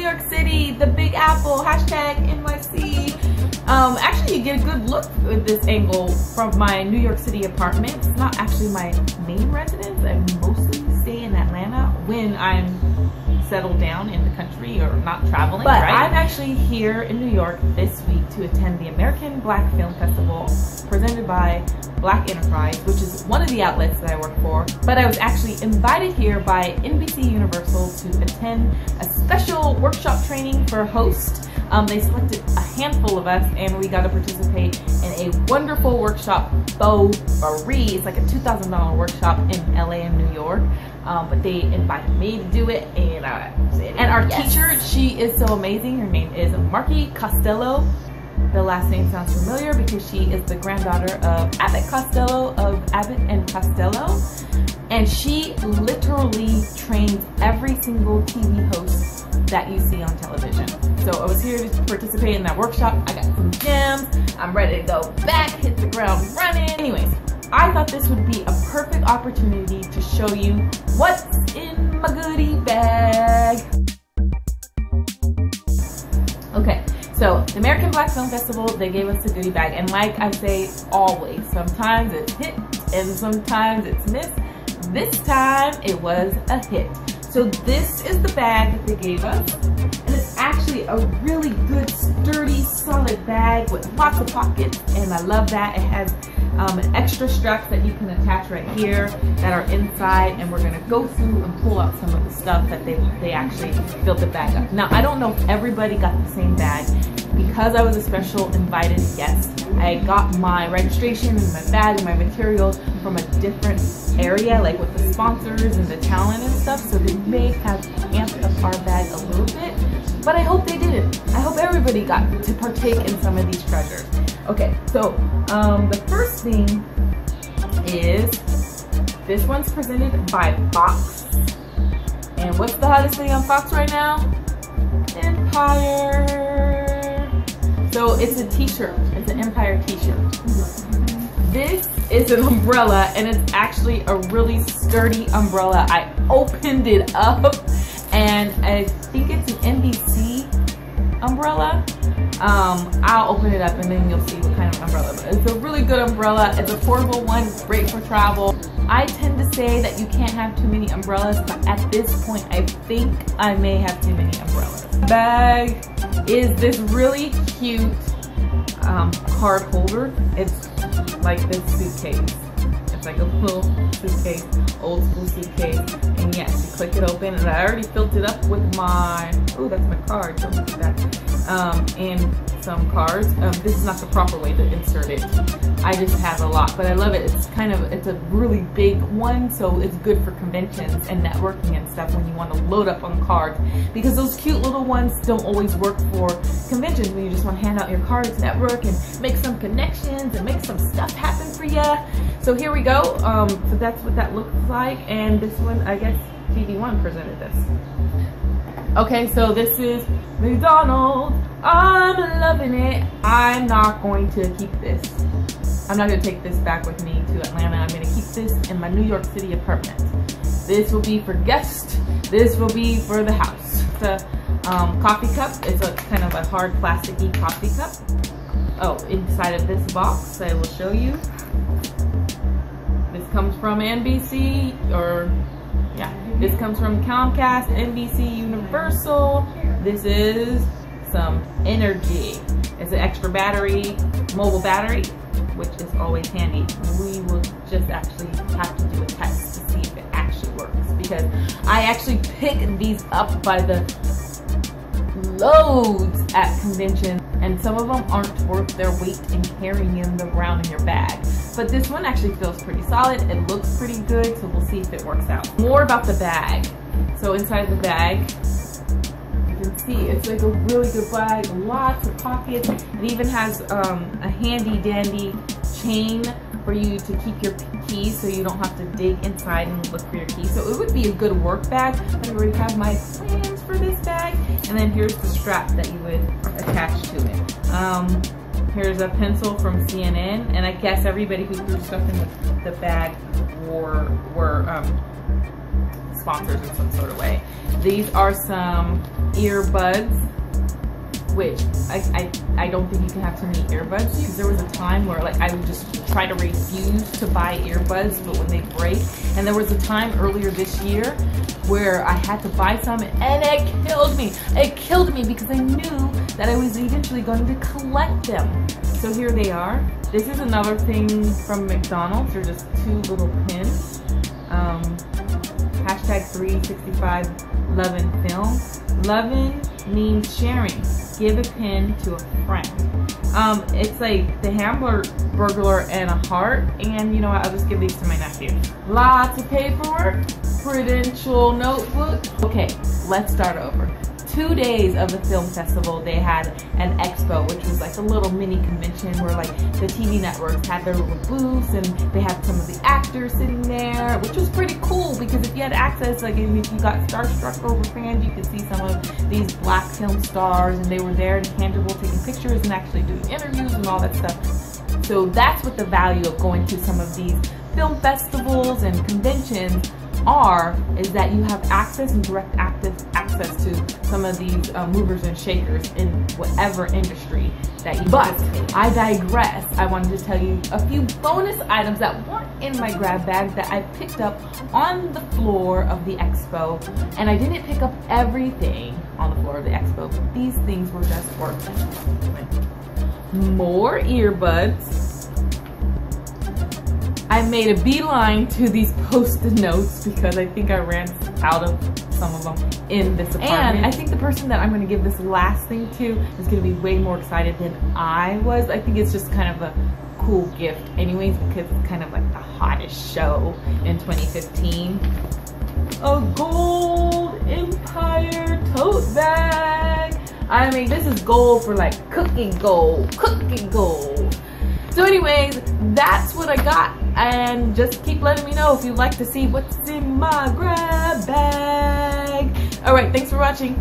York City, the Big Apple, hashtag NYC. Um, actually, you get a good look with this angle from my New York City apartment. It's not actually my main residence. I mostly stay in Atlanta when I'm settled down in the country or not traveling. But right? I'm actually here in New York this week to attend the American Black Film Festival presented by Black Enterprise, which is one of the outlets that I work for. But I was actually invited here by NBC Universal to attend a special workshop training for a host. Um, they selected a handful of us and we got to participate in a wonderful workshop, Beau Marie. It's like a $2,000 workshop in LA and New York. Um, but they invited me to do it and I said And our yes. teacher, she is so amazing. Her name is Marki Costello. The last name sounds familiar because she is the granddaughter of Abbott Costello of Abbott and Costello. And she literally trains every single TV host that you see on television. So I was here to participate in that workshop. I got some gems. I'm ready to go back, hit the ground running. Anyways, I thought this would be a perfect opportunity to show you what's in my goodie bag. Okay, so the American Black Film Festival, they gave us a goodie bag. And like I say always, sometimes it's hit and sometimes it's missed. This time it was a hit. So this is the bag that they gave us. And it's actually a really good, sturdy, solid bag with lots of pockets. And I love that. It has um, extra straps that you can attach right here that are inside and we're gonna go through and pull out some of the stuff that they, they actually filled the bag up. Now I don't know if everybody got the same bag. Because I was a special invited guest, I got my registration and my bag and my materials from a different area, like with the sponsors and the talent and stuff, so they may have amped up our bag a little bit, but I hope they didn't. I hope everybody got to partake in some of these treasures. Okay, so um, the first thing is this one's presented by Fox. And what's the hottest thing on Fox right now? Empire. So it's a t-shirt. It's an Empire t-shirt. This is an umbrella and it's actually a really sturdy umbrella. I opened it up and I think it's an NBC umbrella um, I'll open it up and then you'll see what kind of umbrella. But it's a really good umbrella. It's a portable one, great for travel. I tend to say that you can't have too many umbrellas, but at this point, I think I may have too many umbrellas. Bag is this really cute um, card holder. It's like this suitcase. It's like a little suitcase, old school suitcase. Click it open and I already filled it up with my, oh, that's my card, don't look at that um, and some cards. Um, this is not the proper way to insert it. I just have a lot, but I love it. It's kind of, it's a really big one, so it's good for conventions and networking and stuff when you want to load up on cards. Because those cute little ones don't always work for conventions when you just want to hand out your cards, network, and make some connections and make some stuff happen for you. So here we go. Um, so that's what that looks like. And this one, I guess TV1 presented this. Okay, so this is McDonald's. I'm loving it. I'm not going to keep this. I'm not gonna take this back with me to Atlanta. I'm gonna keep this in my New York City apartment. This will be for guests. This will be for the house. It's a um, coffee cup. It's a kind of a hard plasticky coffee cup. Oh, inside of this box, I will show you. This comes from NBC or this comes from Comcast, NBC Universal. This is some energy. It's an extra battery, mobile battery, which is always handy. We will just actually have to do a test to see if it actually works because I actually pick these up by the loads at conventions and some of them aren't worth their weight in carrying them around in your bag. But this one actually feels pretty solid. It looks pretty good, so we'll see if it works out. More about the bag. So inside the bag, you can see it's like a really good bag, lots of pockets. It even has um, a handy dandy chain for you to keep your keys so you don't have to dig inside and look for your keys. So it would be a good work bag. I already have my plans for this bag. And then here's the strap that you would attach to it. Um, here's a pencil from CNN. And I guess everybody who threw stuff in the, bag were, were um, sponsors in some sort of way. These are some earbuds which I, I, I don't think you can have too many earbuds. Because there was a time where like I would just try to refuse to buy earbuds but when they break and there was a time earlier this year where I had to buy some and it killed me. It killed me because I knew that I was eventually going to collect them. So here they are. This is another thing from McDonald's. They're just two little pins. Um, hashtag 365 lovin film. Lovin means sharing give a pin to a friend. Um, it's like the Hamburglar and a heart, and you know what, I'll just give these to my nephew. Lots of paperwork, Prudential notebook. Okay, let's start over two days of the film festival, they had an expo, which was like a little mini convention where like the TV networks had their little booths and they had some of the actors sitting there, which was pretty cool because if you had access, like if you got starstruck over fans, you could see some of these black film stars and they were there and tangible taking pictures and actually doing interviews and all that stuff. So that's what the value of going to some of these film festivals and conventions are is that you have access and direct active access to some of these uh, movers and shakers in whatever industry that you but I digress. I wanted to tell you a few bonus items that weren't in my grab bag that I picked up on the floor of the expo. And I didn't pick up everything on the floor of the expo but these things were just worth it. More earbuds I made a beeline to these post-it notes because I think I ran out of some of them in this apartment. And I think the person that I'm gonna give this last thing to is gonna be way more excited than I was. I think it's just kind of a cool gift anyways because it's kind of like the hottest show in 2015. A gold Empire tote bag. I mean, this is gold for like cooking gold, cooking gold. So anyways, that's what I got. And just keep letting me know if you'd like to see what's in my grab bag. All right, thanks for watching.